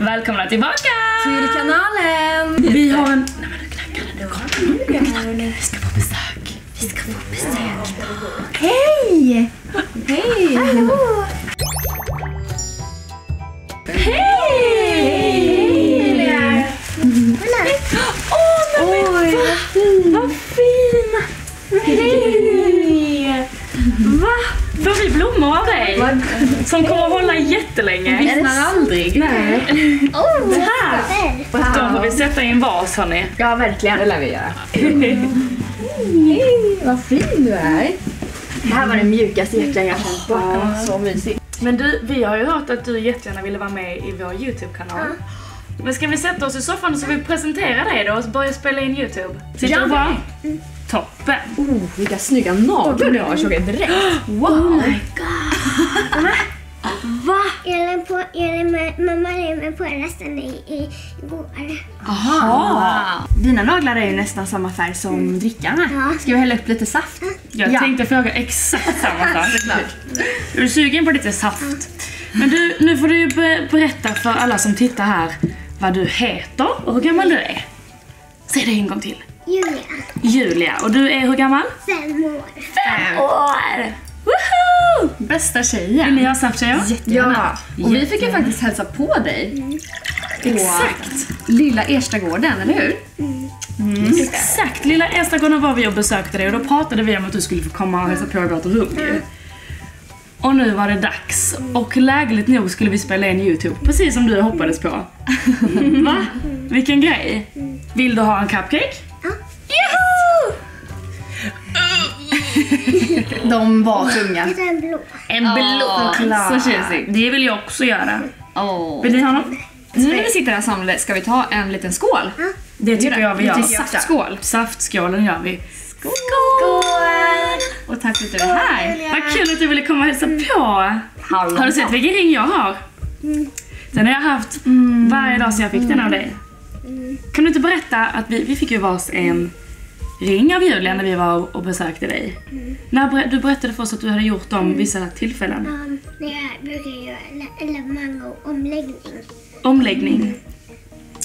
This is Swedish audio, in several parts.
Välkomna tillbaka! Till kanalen! Vi har en... Nej men nu knackar det, nu kommer det. Vi ska få besök. Vi ska få besök. Hej! Hej! Hej! Åh, men Oj, va? Vad fin! Hej! Va? Får vi blommor av dig? Som kommer att hålla jättelänge. Vissnar aldrig. Nej. Här! De får vi sätta i en vas hörni. Ja, verkligen. Det lär vi göra. Hej, vad fin du är. Det här var det mjukaste hjärta jag känt på. Så mysigt. Men du, vi har ju hört att du jättegärna ville vara med i vår YouTube-kanal. Men ska vi sätta oss i soffan så vi presenterar dig då och börja spela in YouTube? Sitter Ja, du bra? Toppen! Oh, vilka snygga naglar du har såg jag direkt. Wow! Va? Jag är på, är med, mamma med på resten i, i, igår. Aha. Dina naglar är ju nästan samma färg som drickan här. Ja. Ska vi hälla upp lite saft? Jag Ja. tänkte fråga exakt samma sak. Är du sugen på lite saft? Men du, nu får du berätta för alla som tittar här vad du heter och hur gammal du är. Säg det en gång till. Julia, Julia, och du är hur gammal? fem år. Fem år! Woho! Bästa Vill tjejen. ni ha saft tjejer? Ja, och vi fick ju faktiskt hälsa på dig. På Exakt! lilla Erstagården, eller hur? Exakt! Lilla Erstagården var vi och besökte dig och då pratade vi om att du skulle få komma och hälsa på i vårt rum ju. Och nu var det dags. Och lägligt nog skulle vi spela in YouTube, precis som du hoppades på. Va? Vilken grej! Vill du ha en cupcake? De var tunga. En blå. En blå! Så tjusigt. Det vill jag också göra. Åh. Vill ni ha något? Nu när vi sitter här samlade, ska vi ta en liten skål? Det tycker jag vi gör. Saftskål. Saftskålen gör vi. Och tack för att du är här. Vad kul att du ville komma och hälsa på! Har du sett vilken ring jag har? Den har jag haft varje dag sedan jag fick den av dig. Kan du inte berätta att vi, vi fick ju vars en ring av Julia när vi var och besökte dig. När ber- du berättade för oss att du hade gjort dem vissa tillfällen. Um, när jag brukar göra lavemang och omläggning. Omläggning.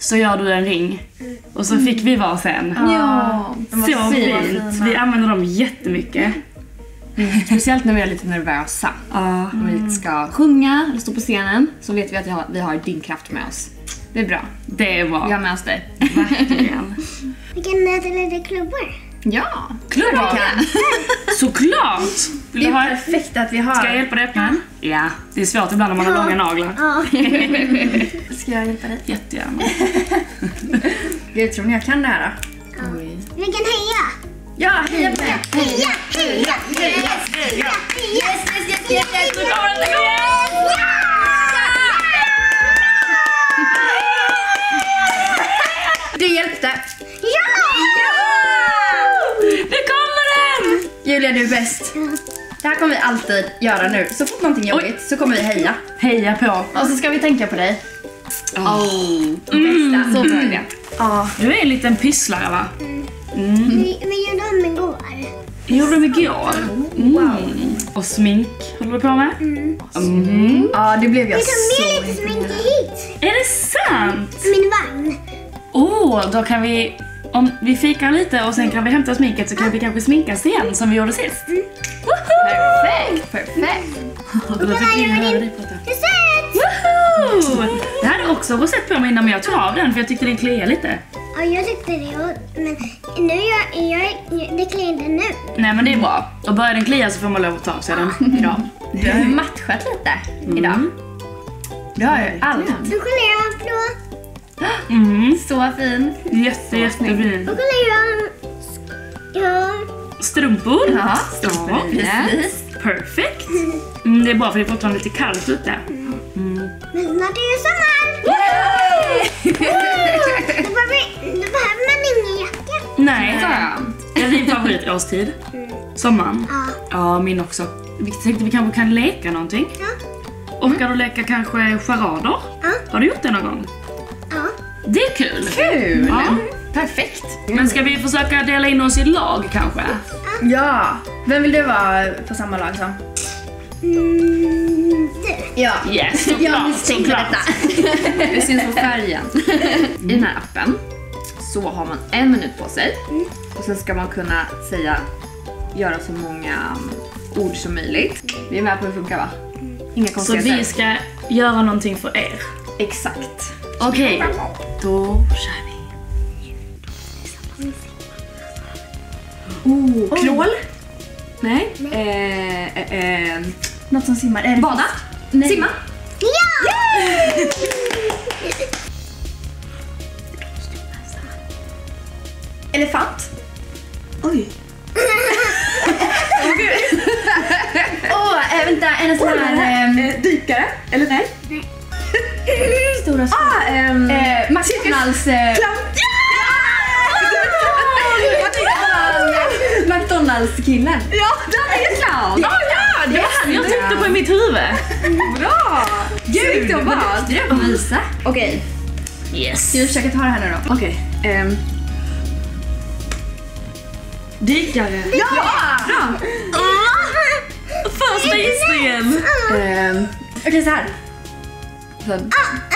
Så gör du en ring. Och så fick vi vars en. Ja, de var Så fint. Vi använder dem jättemycket. Speciellt när vi är lite nervösa. Ja. Om vi ska sjunga eller stå på scenen så vet vi att vi har, vi har din kraft med oss. Det är bra. Det är Vi har bra. med oss dig. Verkligen. Vi kan äta lite klubbor. Ja! Klubbar! Såklart! Vill Det du ha är perfekt att vi har... Ska jag hjälpa dig öppna den? Ja, det är svårt ibland när man har långa naglar. Ja. Ska jag hjälpa dig? Jättegärna. Gud, tror ni jag kan det här då? Vi kan heja. Ja, heja på det! Heja, heja, heja, heja, yes, yes, yes, yes, yes. Nu kommer nu kommer den! Du hjälpte! Julia, du är bäst. Det här kommer vi alltid göra nu. Så fort någonting är jobbigt så kommer vi heja. Heja på. Och så ska vi tänka på dig. Oh. Mm. Så bra idé. Ja. Du är en liten pysslare va? Vi, vi gjorde om igår. Gjorde du igår? Mm. Och smink håller du på med? Mm. Ja, det blev jag Vi tog så med lite smink hit. Är det sant? Min vagn. Åh, oh, då kan vi... Om vi fikar lite och sen kan vi hämta sminket så kan vi kanske sminkas igen som vi gjorde sist. Woho! Perfekt, perfekt. Och då fick vi höra dig prata. Woho! Det hade också rosett på mig innan men jag tog av den för jag tyckte den kliade lite. Ja, jag tyckte det. Men nu jag, jag det kliar inte nu. Nej men det är bra. Och börjar den klia så får man lov att ta av sig den idag. Du har ju matchat lite idag. Du har ju allt. Så kolla jag blå. Mm. Så fin. Jätte, jättefin. Och kolla jag har... Ja. Strumpor. Ja, Ja, precis. perfekt. Mm, det är bra för det är fortfarande lite kallt ute. Men snart är det sommar. Då behöver, man ingen jacka. Nej, det är din favoritårstid. Sommaren. Ja. Ja, min också. Vi tänkte vi kanske kan leka någonting. Ja. Orkar du leka kanske charader? Ja. Har du gjort det någon gång? Det är kul. Kul! Ja. Perfekt. Men ska vi försöka dela in oss i lag kanske? Ja. Vem vill du vara på samma lag som? Mm, du. Ja. Yes, Jag misstänkte detta. Vi syns på färgen. I den här appen så har man en minut på sig och sen ska man kunna säga, göra så många ord som möjligt. Vi är med på hur det funkar va? Inga Så konstigheter. vi ska göra någonting för er. Exakt. Okej, då kör vi. Oh, krål? Nej. Eh, eh, eh, Något som simmar. Är det bada? Nej. Simma? Ja! Elefant? Oj. Åh, äh, vänta. En sån här... ehm, Eh, dykare? Eller nej? stora skor. Ah, ehm, Eh, McDonalds... Eh. McDonalds-killen. Ja, där är clown! Ja, ja, det är han Jag tänkte på i mitt huvud. Bra! Gud, jobbat! Du är på Lisa. Okej, Yes. ska vi försöka ta det här nu då? Okej. ehm, Dykare. ja! Bra! Första gissningen. Ehm, Okej, så här. Ah,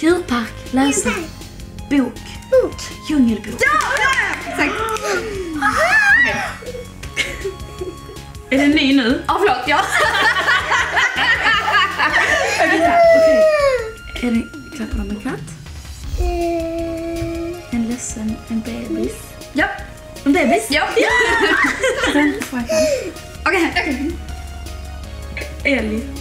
Djurpark. Läsa. Bok. Bok. Djungelbok. exakt. Är det ny nu? Ja, förlåt. Ja. Är det klappande katt? Eh, En ledsen, en bebis. ja. En bebis. Ja. Jag Okej, okej. Älg.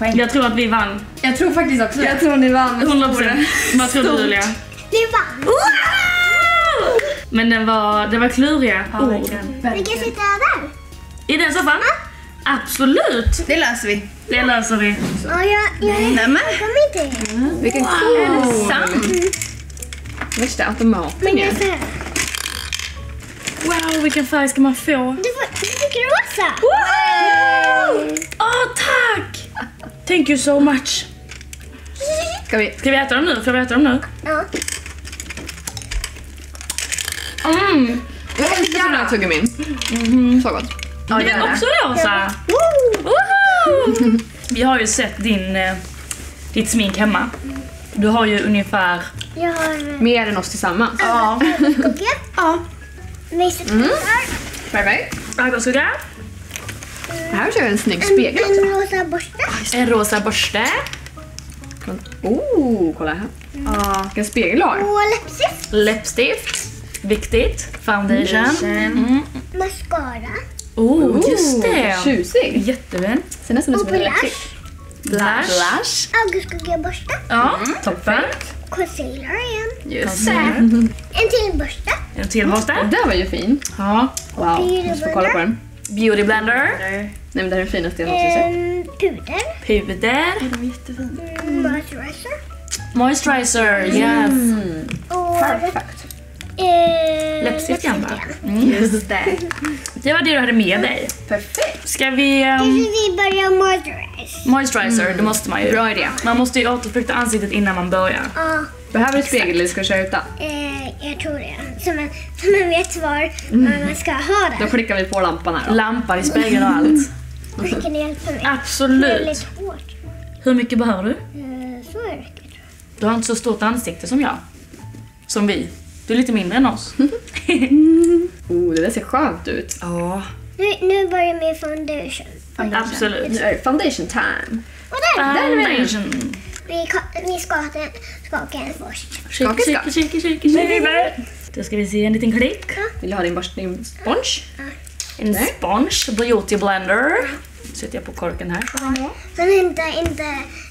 Den. Jag tror att vi vann. Jag tror faktiskt också Jag tror ni vann. 100 procent. Vad tror du Julia? Vi vann. Men den var, det var kluriga ord. Vi kan sitta där. I den soffan? Absolut! Det löser vi. Det löser vi. Ja, jag, jag, Nämen. jag kommer inte in. Vilken Är cool. det sant? Värsta automaten Men ju. jag Wow, vilken färg ska man få? du, får, du fick rosa. Åh, tack! Thank you so much. Ska vi? Ska vi äta dem nu? Får vi äta dem nu? Ja. Mm. Jag älskar såna här tuggummin. Så gott. Ja, den det. också rosa. Woho! Vi har ju sett din, eh, ditt smink hemma. Du har ju ungefär... Jag har Mer än oss tillsammans. Ja. Ja. Mejselknappar. Perfekt. Ögonskugga. Här kör vi en snygg spegel En, också. en rosa borste. En rosa borste. Oh, kolla här. Ja. Vilken spegel du har. Och läppstift. Läppstift. Viktigt. Foundation. Mm. Mascara. Oh, just det. Tjusig. Jättefint. Ser nästan ut Och som en blush. läppstift. Blush. Blush. Ögonskuggeborste. Ja, toppen. Concealer igen. Just det. Mm. En till borste. En till borste. Den där var ju fin. Ja. Wow. Jag får kolla på den. Beauty blender. Nej men det här är den finaste jag någonsin sett. En puder. Puder. Den var jättefin. Moisturizer. Moisturizer. Yes. Och Perfekt. eh, Läppstift igen va? Just det. Det var det du hade med dig. Perfekt. Ska vi... Um, vi börjar moisturize. moisturizer, det måste man ju. Bra idé. Man måste ju återfukta ansiktet innan man börjar. Ja, Behöver du spegel eller ska du köra utan? eh, jag tror det. Så man, så man vet var man ska ha Då det. klickar vi på lampan här då. Lampa i spegeln och allt. Och kan det hjälpa mig? Det är Absolut. lite hårt. Hur mycket behöver du? Eh, så är det. Du har inte så stort ansikte som jag. Som vi. Du är lite mindre än oss. Oh, det där ser skönt ut. Ja. Nu, nu börjar min foundation. Absolut. Nu är det foundation time. Och där! Foundation. Vi, ka- vi skakar, skakar först. Shake, shake, shake, shake, shake. Då ska vi se en liten klick. Vill du ha din borste, din sponge? En Nej. sponge, beauty blender. Sätter jag på korken här. Den inte, inte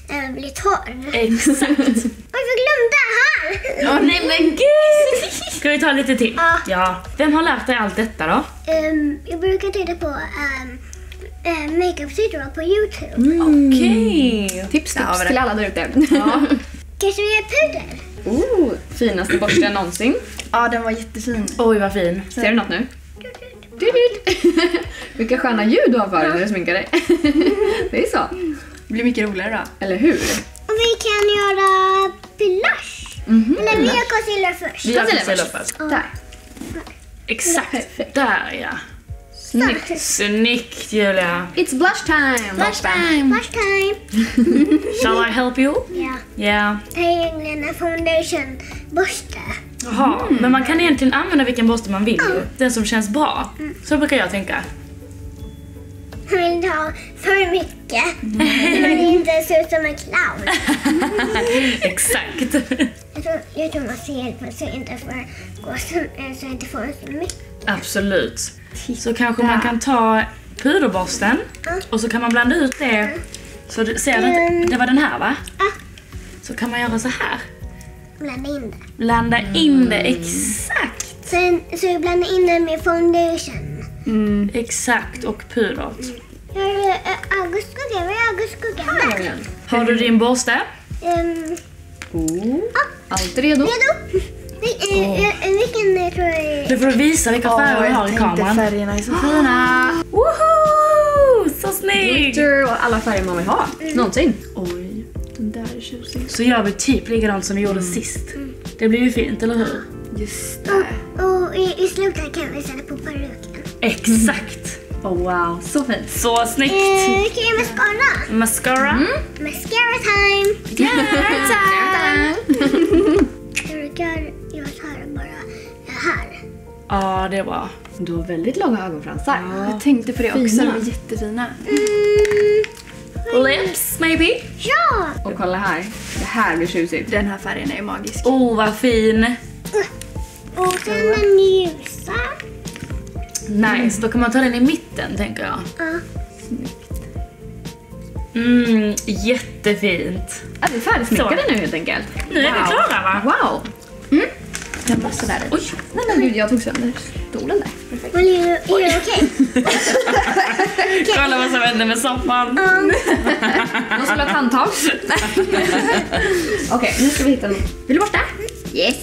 äh, blir torr. Exakt. Vi glömde här! Åh nej men gud! Ska vi ta lite till? Ja. Ja. Vem har lärt dig allt detta då? Ehm, jag brukar titta på um, uh, makeup-tutorial på Youtube. Okej. Tips, Där har tips det. till alla där ute. Kanske vi gör puder? Oh, finaste borsten någonsin. Ja, den var jättefin. Oj vad fin. Ser du något nu? Du-du. Vilka sköna ljud du har för dig när du sminkar dig. Det är så. Det blir mycket roligare då. Eller hur? Och vi kan göra blush. Eller vi gör concealer först. Vi gör Concealer först. Där. Exakt. Där ja. Snyggt. Snyggt Julia. It's blush time! Blush time! First time. Shall I help you? Ja. Ja. Det är en foundation borste. Jaha, men man kan egentligen använda vilken borste man vill ju. Den som känns bra. Så brukar jag tänka. Han vill inte ha för mycket. Man vill inte se ut som en clown. Exakt. Jag tror, jag tror man ska hjälpa jag inte får gå så, inte får så mycket. Absolut. Så kanske man kan ta puderborsten och så kan man blanda ut det. Så du ser du inte? Det var den här va? Ja. Så kan man göra så här. Blanda in det. Blanda in det, exakt. Sen så jag blandar in det med foundation. Exakt, och puder. Jag har ögonskugga? Har du din borste? Um, Oh. Allt redo? redo? Vi- Vilken tror jag är... Nu får du visa vilka färger du har i kameran. färgerna är så fina. Woho! Så snyggt! Glitter och alla färger man vill ha. Någonsin. Oj, den där är tjusig. Så gör vi typ likadant som vi gjorde sist. Det blir ju fint, eller hur? Just det. Och i, i slutet kan vi sätta på peruken. Exakt. Oh wow, så fint. Så snyggt. Eh, Vilken är mascara? Mascara. Mascara time! Jag brukar här. Ja, det är bra. Du har väldigt långa ögonfransar. Jag tänkte på det också, Fina. de är jättefina. Mm, Lips, maybe? ja! Och kolla här. Det här blir tjusigt. Den här färgen är magisk. Oh, vad fin. Och den ljusa. Nice, då kan man ta den i mitten, tänker jag. Ja. Mm, jättefint. Ja, vi är färdigsminkade nu helt enkelt. Nu är vi klara, va? Wow! Den var sådär. Oj, Nej men gud, jag tog sönder stolen där. Perfekt. Men är är det okej? kolla vad som händer med soffan. Måste väl ha ett handtag? Okej, nu ska vi hitta något. Vill du borsta? Yes.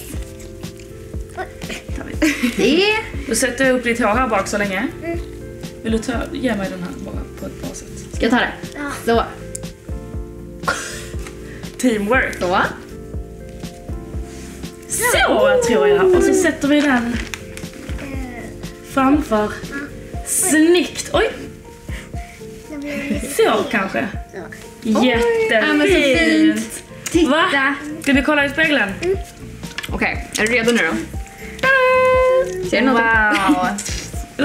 Det. Då sätter jag upp ditt hår här bak så länge. Vill du ta, ge mig den här bara på ett bra sätt? Ska jag ta det? Ja. Så. Teamwork. Så. Så tror jag. Och så sätter vi den framför. Snyggt! Oj, så kanske. Jättefint! Titta. Va? Ska vi kolla i spegeln? Okej, är du redo nu då? Ser du något? Wow!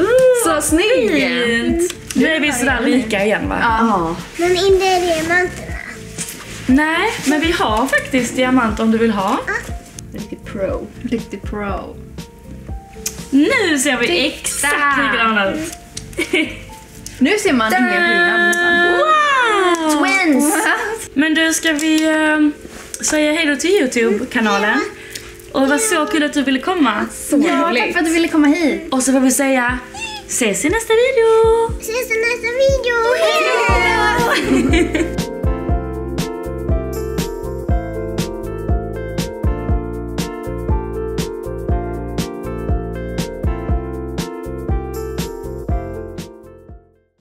Uh, Så snygg! fint! Nu är vi sådär lika igen va? Ja. Men inte diamanterna. Nej, men vi har faktiskt diamant om du vill ha. Pro. Riktigt pro. Nu ser vi exakt likadana ut. Nu ser man ingen skillnad. Wow! Twins! Men du, ska vi eh, säga hej då till Youtube-kanalen? Och det var så kul att du ville komma. Så Ja, tack roligt. för att du ville komma hit. Och så får vi säga ses i nästa video! Ses i nästa video. Hej då!